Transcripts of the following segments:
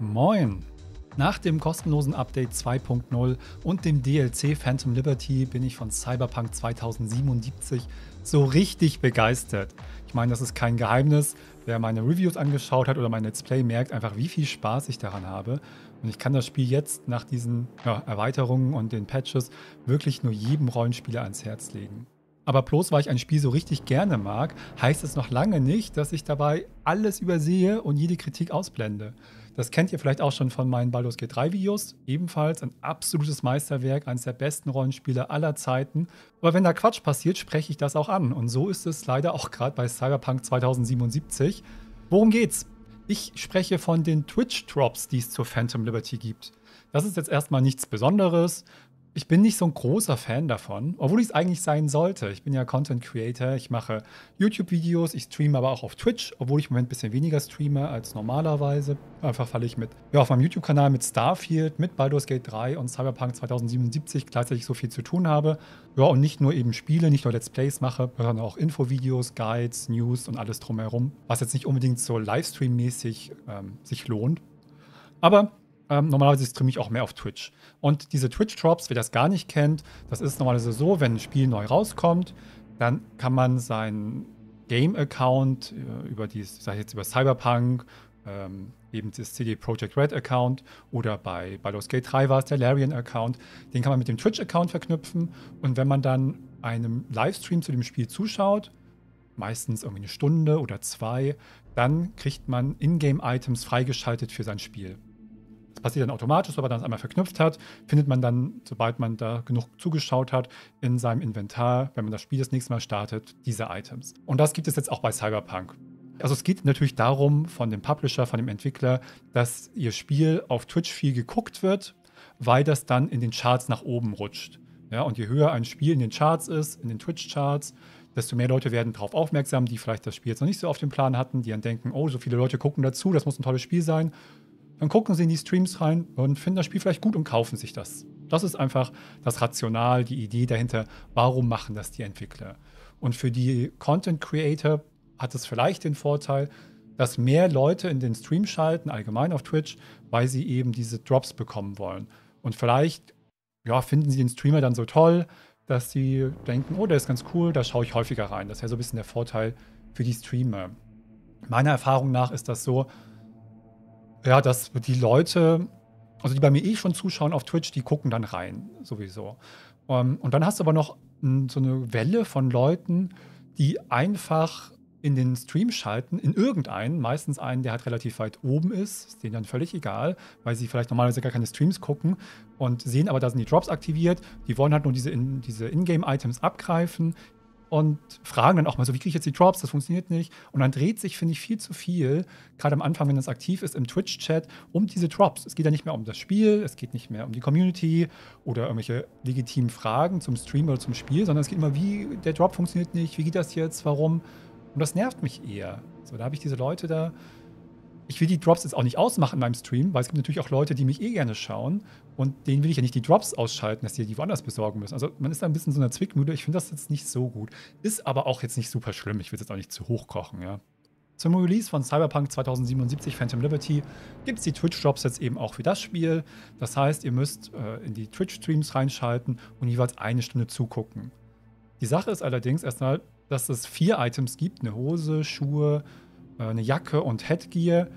Moin! Nach dem kostenlosen Update 2.0 und dem DLC Phantom Liberty bin ich von Cyberpunk 2077 so richtig begeistert. Ich meine, das ist kein Geheimnis. Wer meine Reviews angeschaut hat oder mein Let's Play, merkt einfach, wie viel Spaß ich daran habe. Und ich kann das Spiel jetzt nach diesen ja, Erweiterungen und den Patches wirklich nur jedem Rollenspieler ans Herz legen. Aber bloß weil ich ein Spiel so richtig gerne mag, heißt es noch lange nicht, dass ich dabei alles übersehe und jede Kritik ausblende. Das kennt ihr vielleicht auch schon von meinen Baldur's Gate 3 Videos. Ebenfalls ein absolutes Meisterwerk, eines der besten Rollenspiele aller Zeiten. Aber wenn da Quatsch passiert, spreche ich das auch an. Und so ist es leider auch gerade bei Cyberpunk 2077. Worum geht's? Ich spreche von den Twitch-Drops, die es zur Phantom Liberty gibt. Das ist jetzt erstmal nichts Besonderes ich bin nicht so ein großer Fan davon, obwohl ich es eigentlich sein sollte. Ich bin ja Content Creator, ich mache YouTube-Videos, ich streame aber auch auf Twitch, obwohl ich im Moment ein bisschen weniger streame als normalerweise. Einfach weil ich mit, ja, auf meinem YouTube-Kanal mit Starfield, mit Baldur's Gate 3 und Cyberpunk 2077 gleichzeitig so viel zu tun habe. Ja, und nicht nur eben Spiele, nicht nur Let's Plays mache, sondern auch Infovideos, Guides, News und alles drumherum, was jetzt nicht unbedingt so Livestream-mäßig ähm, sich lohnt. Aber ähm, normalerweise streame ich auch mehr auf Twitch. Und diese Twitch-Drops, wer das gar nicht kennt, das ist normalerweise so, wenn ein Spiel neu rauskommt, dann kann man seinen Game-Account äh, über die, sag ich jetzt über Cyberpunk, ähm, eben das CD Projekt Red Account oder bei Baldur's Gate 3 war es der Larian-Account, den kann man mit dem Twitch-Account verknüpfen und wenn man dann einem Livestream zu dem Spiel zuschaut, meistens irgendwie eine Stunde oder zwei, dann kriegt man Ingame-Items freigeschaltet für sein Spiel passiert dann automatisch, wenn man das einmal verknüpft hat, findet man dann, sobald man da genug zugeschaut hat, in seinem Inventar, wenn man das Spiel das nächste Mal startet, diese Items. Und das gibt es jetzt auch bei Cyberpunk. Also es geht natürlich darum, von dem Publisher, von dem Entwickler, dass ihr Spiel auf Twitch viel geguckt wird, weil das dann in den Charts nach oben rutscht. Ja, und je höher ein Spiel in den Charts ist, in den Twitch-Charts, desto mehr Leute werden darauf aufmerksam, die vielleicht das Spiel jetzt noch nicht so auf dem Plan hatten, die dann denken, oh, so viele Leute gucken dazu, das muss ein tolles Spiel sein. Dann gucken sie in die Streams rein und finden das Spiel vielleicht gut und kaufen sich das. Das ist einfach das Rational, die Idee dahinter, warum machen das die Entwickler. Und für die Content Creator hat es vielleicht den Vorteil, dass mehr Leute in den Stream schalten, allgemein auf Twitch, weil sie eben diese Drops bekommen wollen. Und vielleicht ja, finden sie den Streamer dann so toll, dass sie denken, oh, der ist ganz cool, da schaue ich häufiger rein. Das ja so ein bisschen der Vorteil für die Streamer. Meiner Erfahrung nach ist das so, ja, dass die Leute, also die bei mir eh schon zuschauen auf Twitch, die gucken dann rein, sowieso. Um, ähm, und dann hast du aber noch so eine Welle von Leuten, die einfach in den Stream schalten, in irgendeinen, meistens einen, der halt relativ weit oben ist, ist denen dann völlig egal, weil sie vielleicht normalerweise gar keine Streams gucken und sehen aber, da sind die Drops aktiviert, die wollen halt nur diese, in, diese Ingame-Items abgreifen, und fragen dann auch mal so, wie kriege ich jetzt die Drops? Das funktioniert nicht. Und dann dreht sich, finde ich, viel zu viel, gerade am Anfang, wenn das aktiv ist, im Twitch-Chat, um diese Drops. Es geht ja nicht mehr um das Spiel, es geht nicht mehr um die Community oder irgendwelche legitimen Fragen zum Stream oder zum Spiel, sondern es geht immer, wie der Drop funktioniert nicht, wie geht das jetzt, warum? Und das nervt mich eher. So, da habe ich diese Leute da, ich will die Drops jetzt auch nicht ausmachen in meinem Stream, weil es gibt natürlich auch Leute, die mich eh gerne schauen und denen will ich ja nicht die Drops ausschalten, dass die die woanders besorgen müssen. Also man ist da ein bisschen so einer Zwickmühle. Ich finde das jetzt nicht so gut. Ist aber auch jetzt nicht super schlimm. Ich will es jetzt auch nicht zu hoch kochen, ja. Zum Release von Cyberpunk 2077 Phantom Liberty gibt es die Twitch-Drops jetzt eben auch für das Spiel. Das heißt, ihr müsst äh, in die Twitch-Streams reinschalten und jeweils eine Stunde zugucken. Die Sache ist allerdings erstmal, dass es vier Items gibt: eine Hose, Schuhe, eine Jacke und Headgear,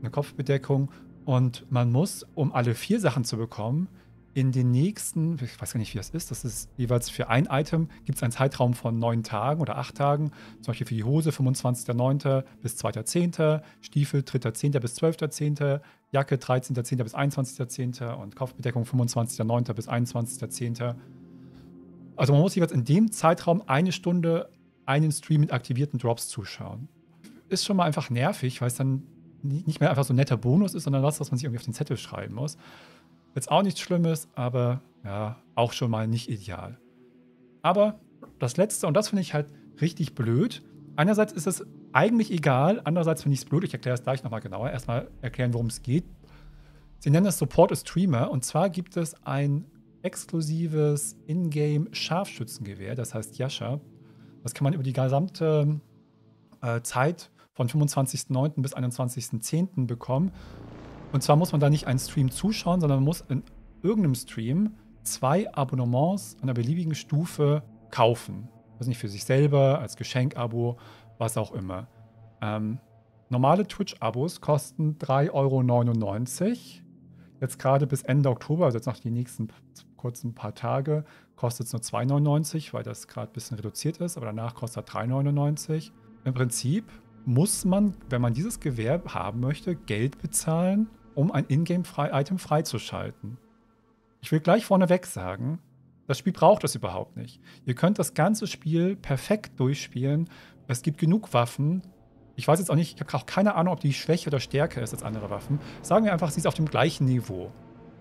eine Kopfbedeckung. Und man muss, um alle vier Sachen zu bekommen, in den nächsten, ich weiß gar nicht, wie das ist, das ist jeweils für ein Item, gibt es einen Zeitraum von neun Tagen oder acht Tagen. Zum Beispiel für die Hose 25.09. bis 2.10., Stiefel 3.10. bis 12.10., Jacke 13.10. bis 21.10. und Kopfbedeckung 25.09. bis 21.10. Also man muss jeweils in dem Zeitraum eine Stunde einen Stream mit aktivierten Drops zuschauen ist schon mal einfach nervig, weil es dann nicht mehr einfach so ein netter Bonus ist, sondern was, was man sich irgendwie auf den Zettel schreiben muss. Jetzt auch nichts Schlimmes, aber ja, auch schon mal nicht ideal. Aber das Letzte, und das finde ich halt richtig blöd. Einerseits ist es eigentlich egal, andererseits finde ich es blöd. Ich erkläre es gleich nochmal genauer. Erstmal erklären, worum es geht. Sie nennen es Support a Streamer und zwar gibt es ein exklusives Ingame Scharfschützengewehr, das heißt Yasha. Das kann man über die gesamte äh, Zeit von 25.09. bis 21.10. bekommen. Und zwar muss man da nicht einen Stream zuschauen, sondern man muss in irgendeinem Stream zwei Abonnements einer beliebigen Stufe kaufen. Also nicht für sich selber, als Geschenkabo, was auch immer. Ähm, normale Twitch-Abos kosten 3,99 Euro. Jetzt gerade bis Ende Oktober, also jetzt noch die nächsten kurzen paar Tage, kostet es nur 2,99, weil das gerade ein bisschen reduziert ist, aber danach kostet 3,99. Im Prinzip muss man, wenn man dieses Gewerbe haben möchte, Geld bezahlen, um ein Ingame-Item freizuschalten. Ich will gleich vorneweg sagen, das Spiel braucht das überhaupt nicht. Ihr könnt das ganze Spiel perfekt durchspielen. Es gibt genug Waffen. Ich weiß jetzt auch nicht, ich habe auch keine Ahnung, ob die Schwäche oder Stärke ist als andere Waffen. Sagen wir einfach, sie ist auf dem gleichen Niveau.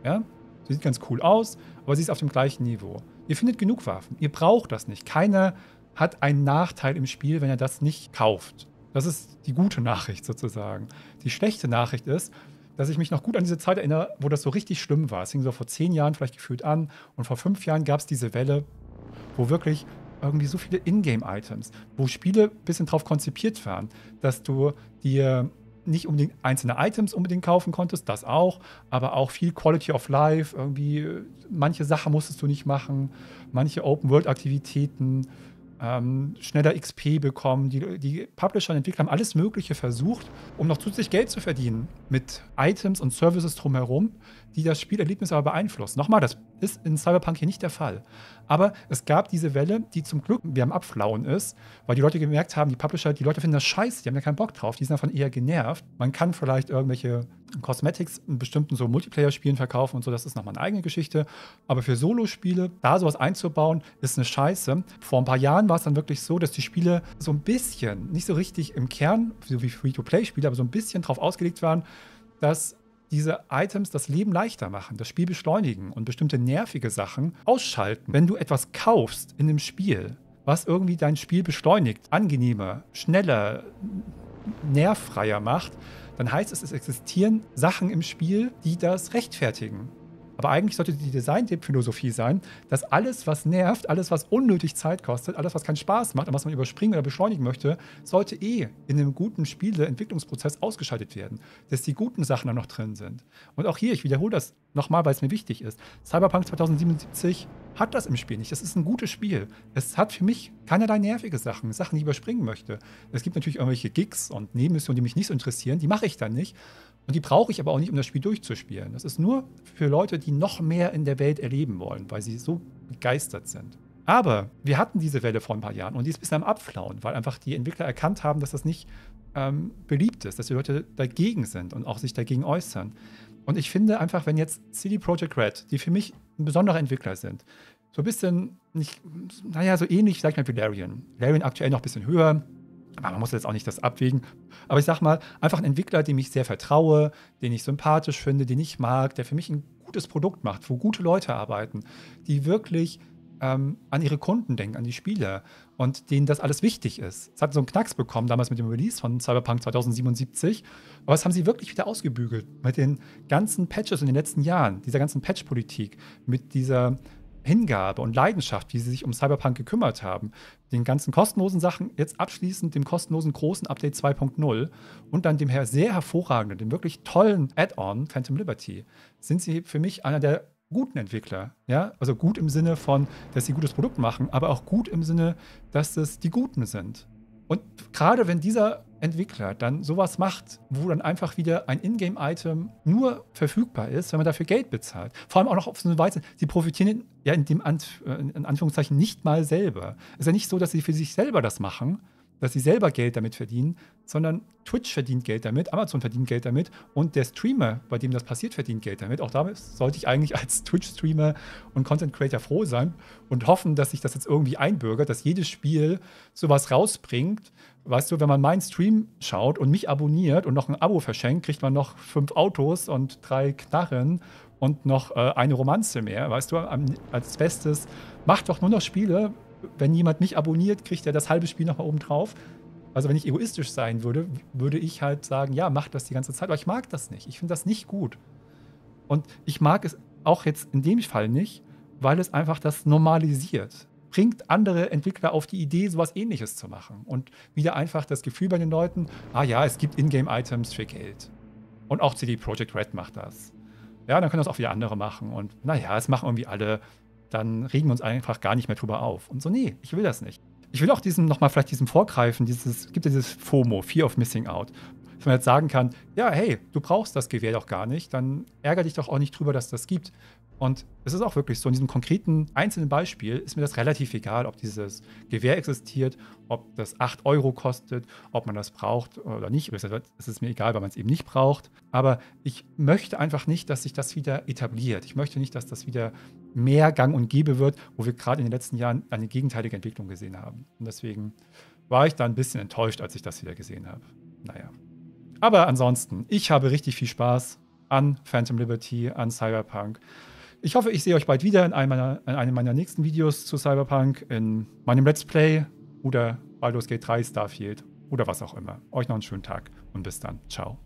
Ja? Sie sieht ganz cool aus, aber sie ist auf dem gleichen Niveau. Ihr findet genug Waffen. Ihr braucht das nicht. Keiner hat einen Nachteil im Spiel, wenn er das nicht kauft. Das ist die gute Nachricht sozusagen. Die schlechte Nachricht ist, dass ich mich noch gut an diese Zeit erinnere, wo das so richtig schlimm war. Es hing so vor zehn Jahren vielleicht gefühlt an und vor fünf Jahren gab es diese Welle, wo wirklich irgendwie so viele Ingame-Items, wo Spiele ein bisschen drauf konzipiert waren, dass du dir nicht unbedingt einzelne Items unbedingt kaufen konntest, das auch, aber auch viel Quality of Life, irgendwie manche Sachen musstest du nicht machen, manche Open-World-Aktivitäten, ähm, schneller XP bekommen. Die, die Publisher und Entwickler haben alles Mögliche versucht, um noch zusätzlich Geld zu verdienen mit Items und Services drumherum, die das Spielerlebnis aber beeinflussen. Nochmal, das ist in Cyberpunk hier nicht der Fall. Aber es gab diese Welle, die zum Glück wir am Abflauen ist, weil die Leute gemerkt haben, die Publisher, die Leute finden das scheiße, die haben ja keinen Bock drauf, die sind davon eher genervt. Man kann vielleicht irgendwelche Cosmetics in bestimmten so Multiplayer-Spielen verkaufen und so, das ist nochmal eine eigene Geschichte. Aber für Solo-Spiele, da sowas einzubauen, ist eine Scheiße. Vor ein paar Jahren war es dann wirklich so, dass die Spiele so ein bisschen, nicht so richtig im Kern, so wie Free-to-Play-Spiele, aber so ein bisschen drauf ausgelegt waren, dass diese Items das Leben leichter machen, das Spiel beschleunigen und bestimmte nervige Sachen ausschalten. Wenn du etwas kaufst in einem Spiel, was irgendwie dein Spiel beschleunigt, angenehmer, schneller, nervfreier macht, dann heißt es, es existieren Sachen im Spiel, die das rechtfertigen. Aber eigentlich sollte die Design-Philosophie sein, dass alles, was nervt, alles, was unnötig Zeit kostet, alles, was keinen Spaß macht und was man überspringen oder beschleunigen möchte, sollte eh in einem guten Spiele-Entwicklungsprozess ausgeschaltet werden. Dass die guten Sachen dann noch drin sind. Und auch hier, ich wiederhole das nochmal, weil es mir wichtig ist. Cyberpunk 2077 hat das im Spiel nicht. Das ist ein gutes Spiel. Es hat für mich keinerlei nervige Sachen, Sachen, die ich überspringen möchte. Es gibt natürlich irgendwelche Gigs und Nebenmissionen, die mich nicht so interessieren. Die mache ich dann nicht. Und die brauche ich aber auch nicht, um das Spiel durchzuspielen. Das ist nur für Leute, die noch mehr in der Welt erleben wollen, weil sie so begeistert sind. Aber wir hatten diese Welle vor ein paar Jahren und die ist bis am Abflauen, weil einfach die Entwickler erkannt haben, dass das nicht ähm, beliebt ist, dass die Leute dagegen sind und auch sich dagegen äußern. Und ich finde einfach, wenn jetzt CD Projekt Red, die für mich ein besonderer Entwickler sind, so ein bisschen nicht, naja, so ähnlich, sag ich mal, wie Larian. Larian aktuell noch ein bisschen höher, aber man muss jetzt auch nicht das abwägen. Aber ich sag mal, einfach ein Entwickler, dem ich sehr vertraue, den ich sympathisch finde, den ich mag, der für mich ein gutes Produkt macht, wo gute Leute arbeiten, die wirklich ähm, an ihre Kunden denken, an die Spieler und denen das alles wichtig ist. Es hat so einen Knacks bekommen damals mit dem Release von Cyberpunk 2077, aber das haben sie wirklich wieder ausgebügelt mit den ganzen Patches in den letzten Jahren, dieser ganzen Patch-Politik, mit dieser Hingabe und Leidenschaft, wie sie sich um Cyberpunk gekümmert haben, den ganzen kostenlosen Sachen, jetzt abschließend dem kostenlosen großen Update 2.0 und dann dem sehr hervorragenden, dem wirklich tollen Add-on Phantom Liberty, sind sie für mich einer der guten Entwickler. Ja? Also gut im Sinne von, dass sie gutes Produkt machen, aber auch gut im Sinne, dass es die Guten sind. Und gerade wenn dieser Entwickler dann sowas macht, wo dann einfach wieder ein Ingame-Item nur verfügbar ist, wenn man dafür Geld bezahlt. Vor allem auch noch auf so eine Weise, sie profitieren ja in dem Anf in Anführungszeichen nicht mal selber. Es ist ja nicht so, dass sie für sich selber das machen, dass sie selber Geld damit verdienen, sondern Twitch verdient Geld damit, Amazon verdient Geld damit und der Streamer, bei dem das passiert, verdient Geld damit. Auch damit sollte ich eigentlich als Twitch-Streamer und Content Creator froh sein und hoffen, dass sich das jetzt irgendwie einbürgert, dass jedes Spiel sowas rausbringt. Weißt du, wenn man meinen Stream schaut und mich abonniert und noch ein Abo verschenkt, kriegt man noch fünf Autos und drei Knarren und noch äh, eine Romanze mehr. Weißt du, als Bestes, macht doch nur noch Spiele, wenn jemand mich abonniert, kriegt er das halbe Spiel nochmal oben drauf. Also wenn ich egoistisch sein würde, würde ich halt sagen, ja, mach das die ganze Zeit. Aber ich mag das nicht. Ich finde das nicht gut. Und ich mag es auch jetzt in dem Fall nicht, weil es einfach das normalisiert. Bringt andere Entwickler auf die Idee, sowas ähnliches zu machen. Und wieder einfach das Gefühl bei den Leuten, ah ja, es gibt Ingame-Items für Geld. Und auch CD Projekt Red macht das. Ja, dann können das auch wieder andere machen. Und naja, es machen irgendwie alle. Dann regen wir uns einfach gar nicht mehr drüber auf. Und so, nee, ich will das nicht. Ich will auch diesem nochmal vielleicht diesem vorgreifen, dieses, gibt ja dieses FOMO, Fear of Missing Out. Dass man jetzt sagen kann, ja, hey, du brauchst das Gewehr doch gar nicht, dann ärgere dich doch auch nicht drüber, dass das gibt. Und es ist auch wirklich so, in diesem konkreten einzelnen Beispiel ist mir das relativ egal, ob dieses Gewehr existiert, ob das 8 Euro kostet, ob man das braucht oder nicht. Es ist mir egal, weil man es eben nicht braucht. Aber ich möchte einfach nicht, dass sich das wieder etabliert. Ich möchte nicht, dass das wieder mehr gang und gäbe wird, wo wir gerade in den letzten Jahren eine gegenteilige Entwicklung gesehen haben. Und deswegen war ich da ein bisschen enttäuscht, als ich das wieder gesehen habe. Naja. Aber ansonsten, ich habe richtig viel Spaß an Phantom Liberty, an Cyberpunk. Ich hoffe, ich sehe euch bald wieder in einem meiner, in einem meiner nächsten Videos zu Cyberpunk, in meinem Let's Play oder Baldur's Gate 3 Starfield oder was auch immer. Euch noch einen schönen Tag und bis dann. Ciao.